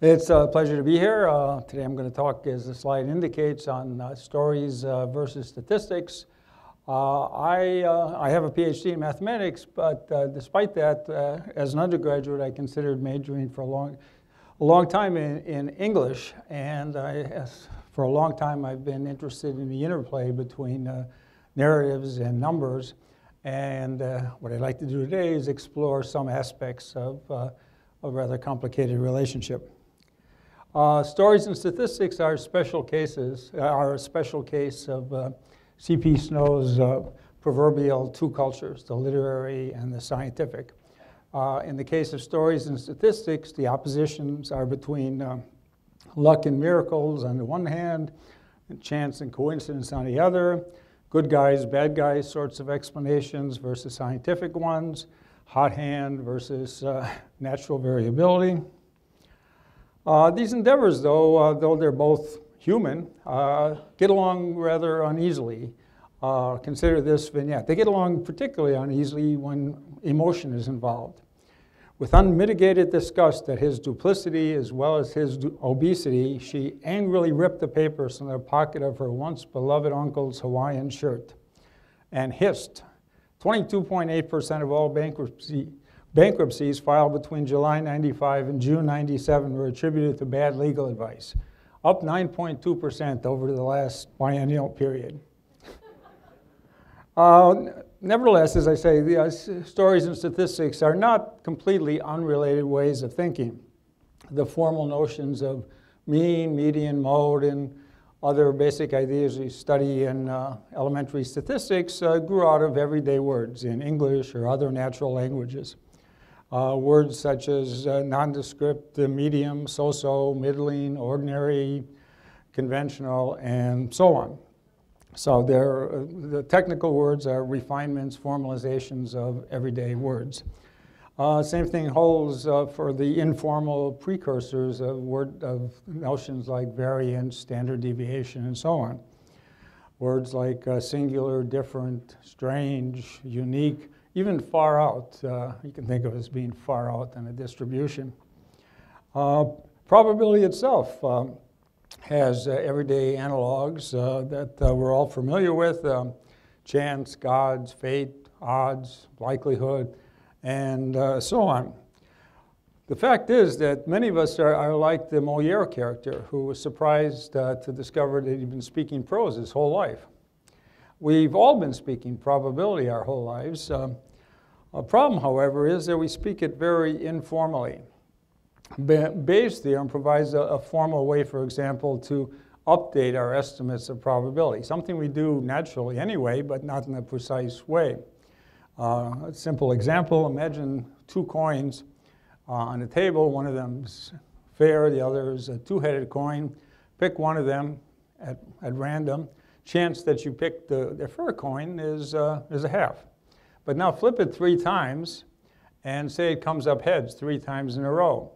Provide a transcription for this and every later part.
It's a pleasure to be here. Uh, today I'm going to talk, as the slide indicates, on uh, stories uh, versus statistics. Uh, I, uh, I have a PhD in mathematics, but uh, despite that, as an undergraduate, I considered majoring for a long, a long time in, in English. And I, for a long time, I've been interested in the interplay between narratives and numbers. And what I'd like to do today is explore some aspects of a rather complicated relationship. Uh, stories and statistics are special cases, are a special case of uh, C.P. Snow's uh, proverbial two cultures, the literary and the scientific. Uh, in the case of stories and statistics, the oppositions are between uh, luck and miracles on the one hand, and chance and coincidence on the other, good guys, bad guys sorts of explanations versus scientific ones, hot hand versus uh, natural variability. Uh, these endeavors, though, uh, though they're both human, uh, get along rather uneasily. Uh, consider this vignette. They get along particularly uneasily when emotion is involved. With unmitigated disgust at his duplicity as well as his obesity, she angrily ripped the papers from the pocket of her once beloved uncle's Hawaiian shirt and hissed, 22.8% of all bankruptcy Bankruptcies filed between July 95 and June 97 were attributed to bad legal advice, up 9.2% over the last biennial period. uh, nevertheless, as I say, the uh, stories and statistics are not completely unrelated ways of thinking. The formal notions of mean, median, mode, and other basic ideas we study in uh, elementary statistics uh, grew out of everyday words in English or other natural languages. Uh, words such as uh, nondescript, medium, so-so, middling, ordinary, conventional, and so on. So uh, the technical words are refinements, formalizations of everyday words. Uh, same thing holds uh, for the informal precursors of, word, of notions like variance, standard deviation, and so on. Words like singular, different, strange, unique, even far out. Uh, you can think of as being far out in a distribution. Uh, probability itself um, has uh, everyday analogs uh, that uh, we're all familiar with. Um, chance, gods, fate, odds, likelihood, and uh, so on. The fact is that many of us are, are like the Moliere character who was surprised to discover that he'd been speaking prose his whole life. We've all been speaking probability our whole lives. Um, a problem, however, is that we speak it very informally. Bayes' theorem provides a, a, formal way, for example, to update our estimates of probability, something we do naturally anyway, but not in a precise way. Uh, a simple example, imagine two coins uh, on a table. One of them's fair, the other is a two-headed coin. Pick one of them at, at random chance that you pick the, the fair coin is, uh, is a half. But now flip it three times and say it comes up heads three times in a row.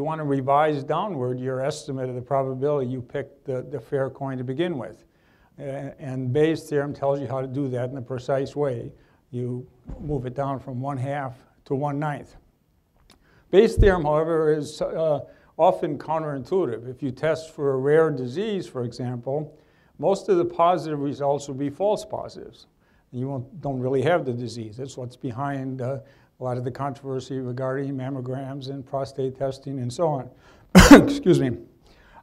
You want to revise downward your estimate of the probability you picked the, the fair coin to begin with. And Bayes' theorem tells you how to do that in a precise way. You move it down from one half to one ninth. Bayes' theorem, however, is uh, often counterintuitive. If you test for a rare disease, for example, most of the positive results will be false positives. You don't really have the disease. That's what's behind uh, a lot of the controversy regarding mammograms and prostate testing and so on. Excuse me.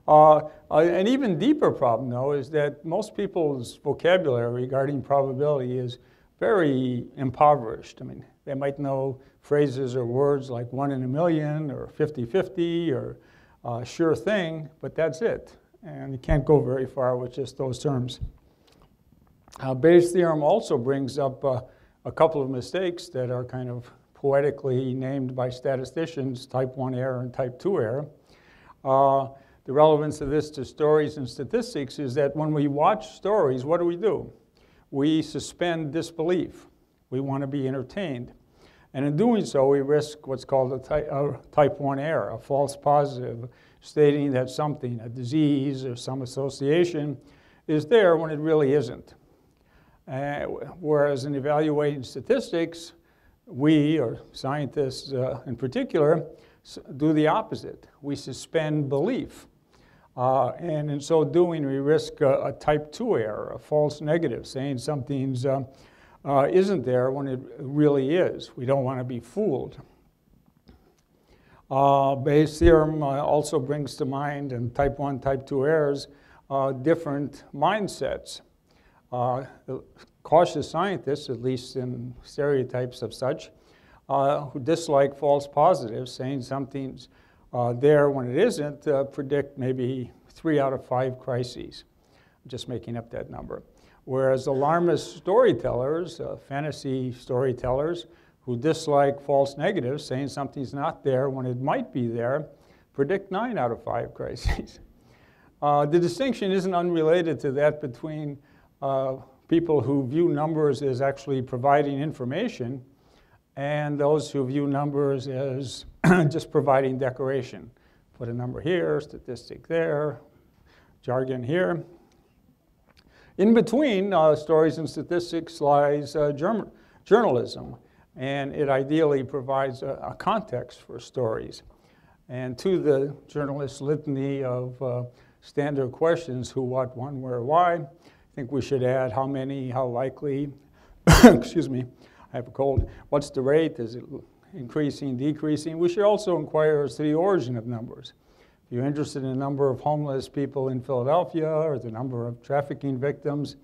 Uh, uh, an even deeper problem, though, is that most people's vocabulary regarding probability is very impoverished. I mean, they might know phrases or words like one in a million or 50-50 or uh, sure thing, but that's it and you can't go very far with just those terms. Uh, Bayes' theorem also brings up uh, a couple of mistakes that are kind of poetically named by statisticians, type 1 error and type 2 error. Uh, the relevance of this to stories and statistics is that when we watch stories, what do we do? We suspend disbelief. We want to be entertained. And in doing so, we risk what's called a, ty a type 1 error, a false positive, stating that something, a disease or some association, is there when it really isn't. Uh, whereas in evaluating statistics, we, or scientists uh, in particular, do the opposite. We suspend belief. Uh, and in so doing, we risk a, a, type 2 error, a false negative, saying something's uh, uh, isn't there when it really is. We don't want to be fooled. Uh, Bayes' theorem uh, also brings to mind in type 1, type 2 errors uh, different mindsets. Uh, cautious scientists, at least in stereotypes of such, uh, who dislike false positives, saying something's uh, there when it isn't, predict maybe three out of five crises. I'm just making up that number. Whereas alarmist storytellers, uh, fantasy storytellers, who dislike false negatives, saying something's not there when it might be there, predict nine out of five crises. Uh, the distinction isn't unrelated to that between uh, people who view numbers as actually providing information and those who view numbers as just providing decoration. Put a number here, statistic there, jargon here. In between uh, stories and statistics lies uh, journalism, and it ideally provides a, a, context for stories. And to the journalist's litany of uh, standard questions who, what, when, where, why, think we should add how many, how likely, excuse me, I have a cold, what's the rate, is it increasing, decreasing? We should also inquire as to the origin of numbers. If you're interested in the number of homeless people in Philadelphia or the number of trafficking victims,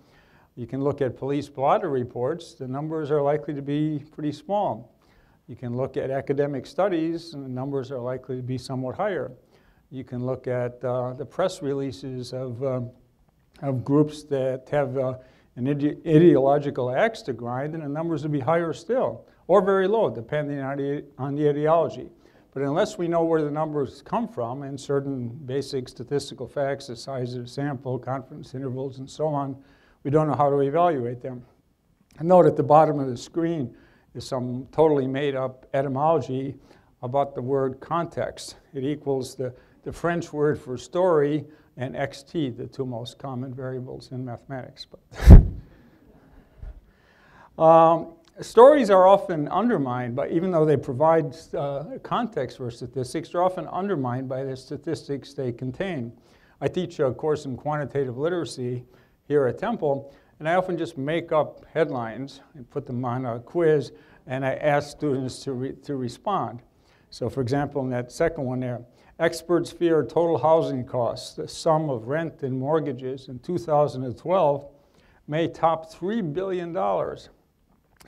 you can look at police blotter reports. The numbers are likely to be pretty small. You can look at academic studies, and the numbers are likely to be somewhat higher. You can look at uh, the press releases of, uh, of groups that have uh, an ide ideological axe to grind, and the numbers would be higher still, or very low, depending on the, on the ideology. But unless we know where the numbers come from and certain basic statistical facts, the size of the sample, confidence intervals, and so on, we don't know how to evaluate them. And note at the bottom of the screen is some totally made up etymology about the word context. It equals the, the French word for story and xt, the two most common variables in mathematics. um, stories are often undermined by, even though they provide uh, context for statistics, they're often undermined by the statistics they contain. I teach a course in quantitative literacy here at Temple, and I often just make up headlines and put them on a quiz, and I ask students to, re to respond. So for example, in that second one there, experts fear total housing costs, the sum of rent and mortgages in 2012 may top $3 billion.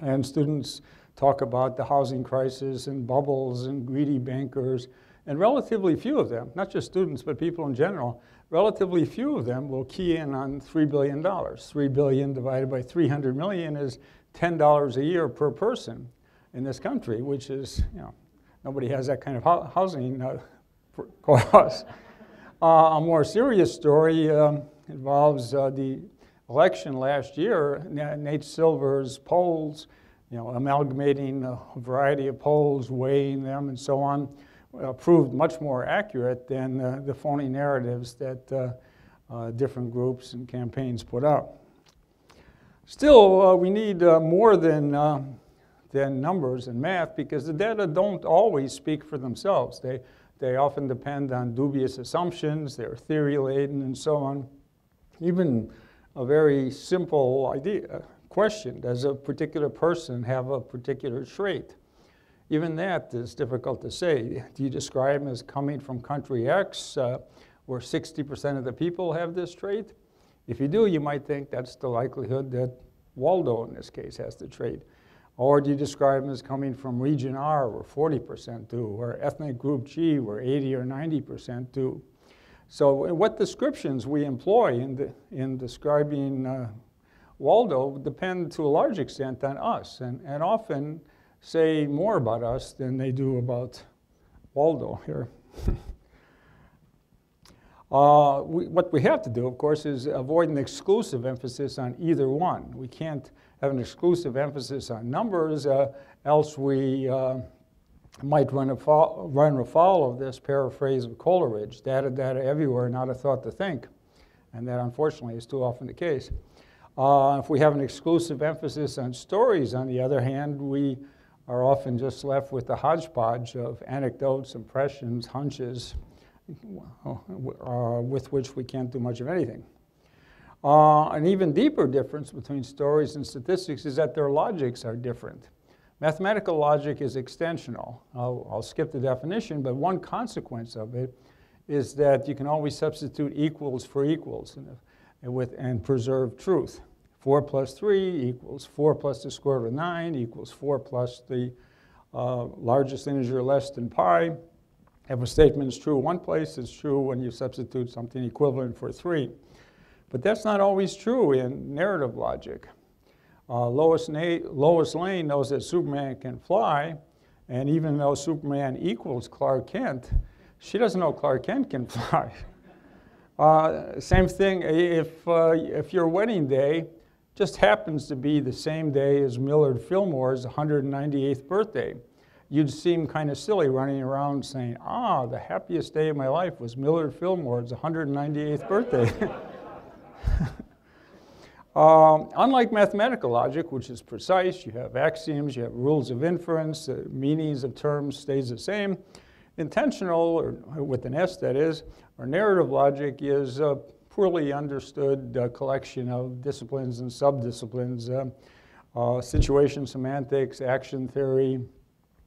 And students talk about the housing crisis and bubbles and greedy bankers, and relatively few of them, not just students, but people in general, relatively few of them will key in on $3 billion. 3 billion divided by 300 million is $10 a year per person in this country, which is, you know, nobody has that kind of housing uh, cost. uh, a more serious story um, involves uh, the election last year, Nate Silver's polls, you know, amalgamating a variety of polls, weighing them, and so on, uh, proved much more accurate than the phony narratives that uh, uh different groups and campaigns put out. Still, uh, we need more than, than numbers and math because the data don't always speak for themselves. They, they often depend on dubious assumptions, they're theory laden, and so on. Even a very simple idea, question. Does a particular person have a particular trait? Even that is difficult to say. Do you describe them as coming from country X, uh, where 60% of the people have this trait? If you do, you might think that's the likelihood that Waldo, in this case, has the trait. Or do you describe them as coming from region R, where 40% do, or ethnic group G, where 80 or 90% do? So what descriptions we employ in, in describing uh, Waldo depend to a large extent on us and, and often say more about us than they do about Waldo here. uh, we, what we have to do, of course, is avoid an exclusive emphasis on either one. We can't have an exclusive emphasis on numbers, uh, else we uh, might run afoul, run afoul of this paraphrase of Coleridge, data, data everywhere, not a thought to think. And that unfortunately is too often the case. Uh, if we have an exclusive emphasis on stories, on the other hand, we are often just left with a hodgepodge of anecdotes, impressions, hunches, uh, with which we can't do much of anything. Uh, an even deeper difference between stories and statistics is that their logics are different. Mathematical logic is extensional. I'll, I'll skip the definition, but one consequence of it is that you can always substitute equals for equals and, and, with, and preserve truth. 4 plus 3 equals 4 plus the square root of 9 equals 4 plus the uh, largest integer less than pi. If a statement is true one place, it's true when you substitute something equivalent for 3. But that's not always true in narrative logic. Uh, Lois, Lois Lane knows that Superman can fly, and even though Superman equals Clark Kent, she doesn't know Clark Kent can fly. Uh, same thing, if, uh, if your wedding day just happens to be the same day as Millard Fillmore's 198th birthday, you'd seem kind of silly running around saying, ah, the happiest day of my life was Millard Fillmore's 198th birthday. Um, unlike mathematical logic, which is precise, you have axioms, you have rules of inference, the meanings of terms stays the same. Intensional, or with an S that is, or narrative logic is a poorly understood uh, collection of disciplines and subdisciplines, uh, uh, situation semantics, action theory,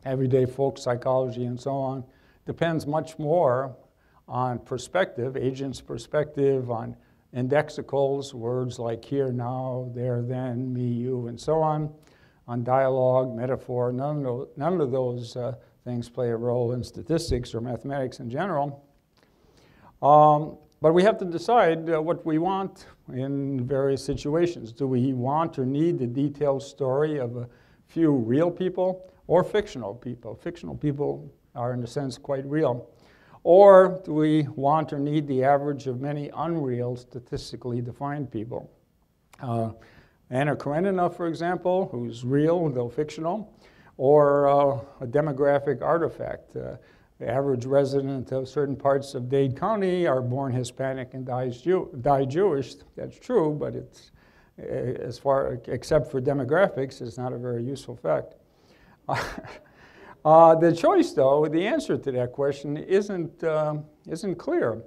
everyday folk psychology, and so on. Depends much more on perspective, agent's perspective, on indexicals, words like here, now, there, then, me, you, and so on, on dialogue, metaphor. None of those, none of those uh, things play a role in statistics or mathematics in general. Um, but we have to decide uh, what we want in various situations. Do we want or need the detailed story of a few real people or fictional people? Fictional people are, in a sense, quite real. Or do we want or need the average of many unreal, statistically defined people? Uh, Anna Karenina, for example, who's real, though fictional, or uh, a demographic artifact. Uh, the average resident of certain parts of Dade County are born Hispanic and dies Jew die Jewish. That's true, but it's, uh, as far, except for demographics, it's not a very useful fact. Uh, the choice, though, the answer to that question isn't, uh, isn't clear.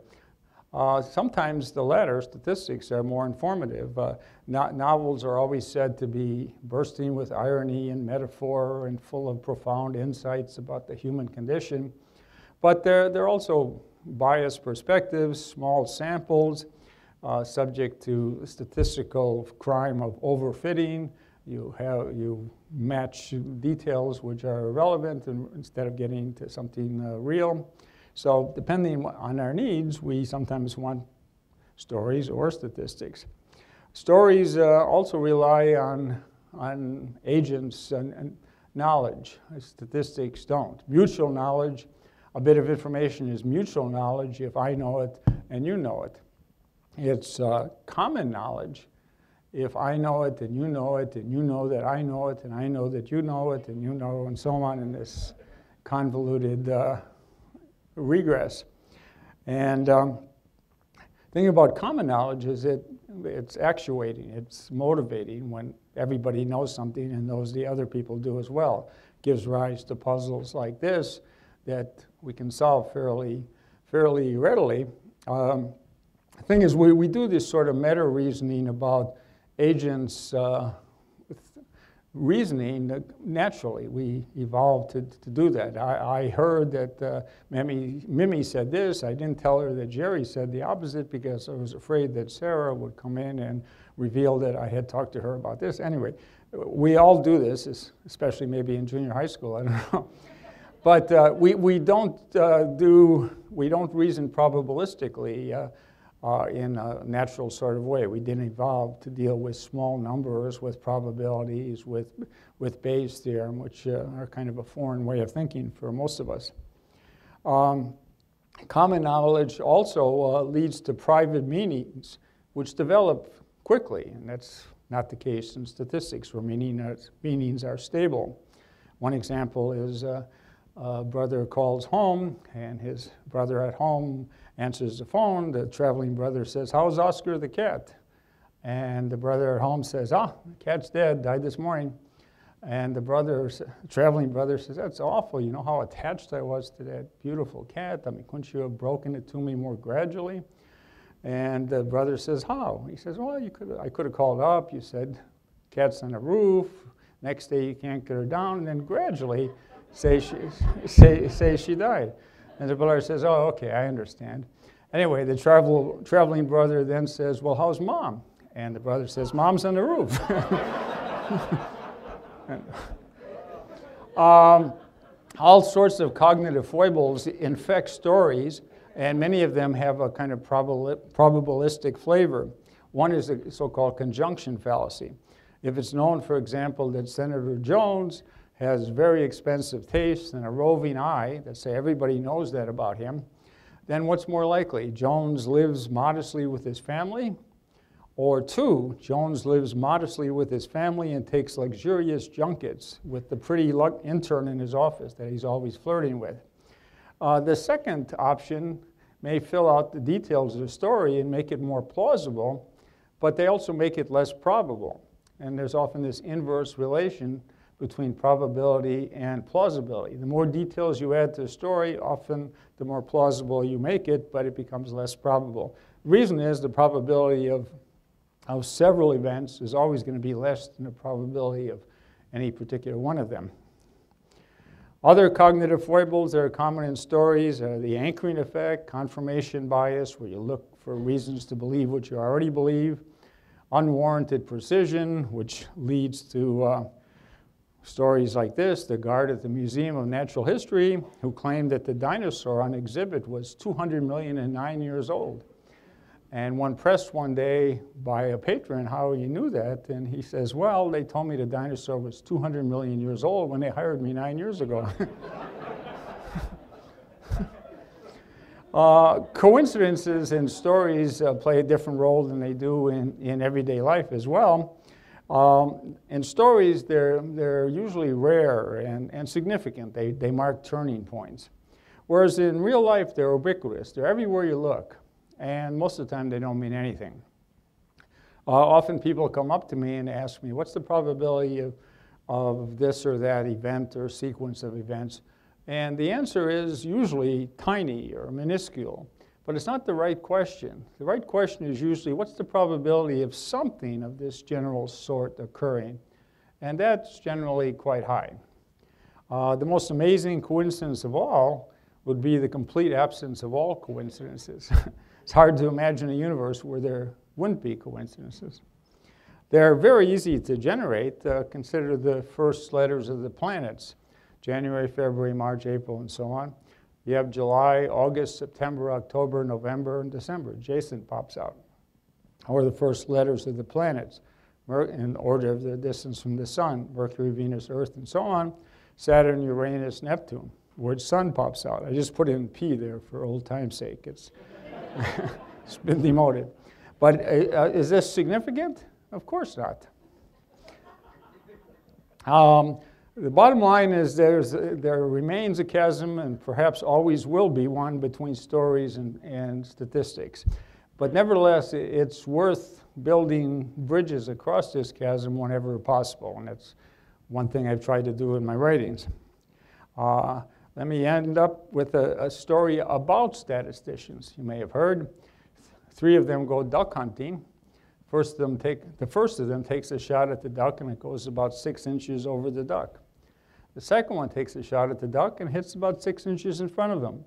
Uh, sometimes the latter, statistics, are more informative. Uh, no novels are always said to be bursting with irony and metaphor and full of profound insights about the human condition. But they're, they're also biased perspectives, small samples, uh, subject to statistical crime of overfitting, you have you match details which are relevant and instead of getting to something uh, real. So depending on our needs, we sometimes want stories or statistics. Stories uh, also rely on, on agents and, and knowledge. Statistics don't. Mutual knowledge, a bit of information is mutual knowledge if I know it and you know it. It's uh, common knowledge if I know it and you know it and you know that I know it and I know that you know it and you know and so on in this convoluted uh, regress. And um, thing about common knowledge is it it's actuating, it's motivating when everybody knows something and knows the other people do as well. Gives rise to puzzles like this that we can solve fairly, fairly readily. Um, the thing is, we, we do this sort of meta reasoning about agents uh, reasoning naturally. We evolved to, to do that. I, I heard that uh, Mimi, Mimi said this. I didn't tell her that Jerry said the opposite because I was afraid that Sarah would come in and reveal that I had talked to her about this. Anyway, we all do this, especially maybe in junior high school. I don't know. But uh, we, we don't uh, do, we don't reason probabilistically. Uh, uh, in a natural sort of way. We didn't evolve to deal with small numbers, with probabilities, with, with Bayes' theorem, which uh, are kind of a foreign way of thinking for most of us. Um, common knowledge also uh, leads to private meanings, which develop quickly, and that's not the case in statistics where meaning meanings are stable. One example is uh, brother calls home, and his brother at home answers the phone. The traveling brother says, How's Oscar the cat? And the brother at home says, Ah, the cat's dead, died this morning. And the brother, traveling brother says, That's awful. You know how attached I was to that beautiful cat? I mean, couldn't you have broken it to me more gradually? And the brother says, How? He says, Well, you could I could have called up. You said, Cat's on the roof. Next day, you can't get her down. And then gradually, say she, say, say she died. And the brother says, Oh, okay, I understand. Anyway, the travel, traveling brother then says, Well, how's mom? And the brother says, Mom's on the roof. um, all sorts of cognitive foibles infect stories, and many of them have a kind of probabilistic flavor. One is the so called conjunction fallacy. If it's known, for example, that Senator Jones has very expensive taste and a roving eye, that say everybody knows that about him, then what's more likely? Jones lives modestly with his family, or two, Jones lives modestly with his family and takes luxurious junkets with the pretty intern in his office that he's always flirting with. Uh, the second option may fill out the details of the story and make it more plausible, but they also make it less probable. And there's often this inverse relation between probability and plausibility. The more details you add to a story, often the more plausible you make it, but it becomes less probable. The reason is the probability of of several events is always going to be less than the probability of any particular one of them. Other cognitive foibles that are common in stories are the anchoring effect, confirmation bias, where you look for reasons to believe what you already believe, unwarranted precision, which leads to uh, stories like this. The guard at the Museum of Natural History, who claimed that the dinosaur on exhibit was 200 million and nine years old. And when pressed one day by a patron how he knew that, and he says, Well, they told me the dinosaur was 200 million years old when they hired me nine years ago. uh, coincidences in stories uh, play a different role than they do in, in everyday life as well. Um, in stories, they're, they're usually rare and, and significant, they, they mark turning points. Whereas in real life, they're ubiquitous, they're everywhere you look and most of the time they don't mean anything. Uh, often people come up to me and ask me, what's the probability of, of this or that event or sequence of events? And the answer is usually tiny or minuscule, but it's not the right question. The right question is usually, what's the probability of something of this general sort occurring? And that's generally quite high. Uh, the most amazing coincidence of all would be the complete absence of all coincidences. It's hard to imagine a universe where there wouldn't be coincidences. They're very easy to generate. Uh, consider the first letters of the planets January, February, March, April, and so on. You have July, August, September, October, November, and December. Jason pops out. Or the first letters of the planets in order of their distance from the sun Mercury, Venus, Earth, and so on. Saturn, Uranus, Neptune. Word sun pops out. I just put in P there for old time's sake. It's it's been demoted. But uh, uh, is this significant? Of course not. Um, the bottom line is there's, there remains a chasm, and perhaps always will be one, between stories and, and statistics. But nevertheless, it's worth building bridges across this chasm whenever possible, and that's one thing I've tried to do in my writings. Uh, let me end up with a, a, story about statisticians. You may have heard. Three of them go duck hunting. First of them take, the first of them takes a shot at the duck and it goes about six inches over the duck. The second one takes a shot at the duck and hits about six inches in front of them.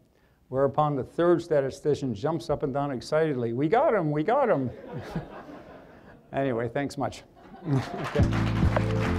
Whereupon the third statistician jumps up and down excitedly. We got him, we got him. anyway, thanks much.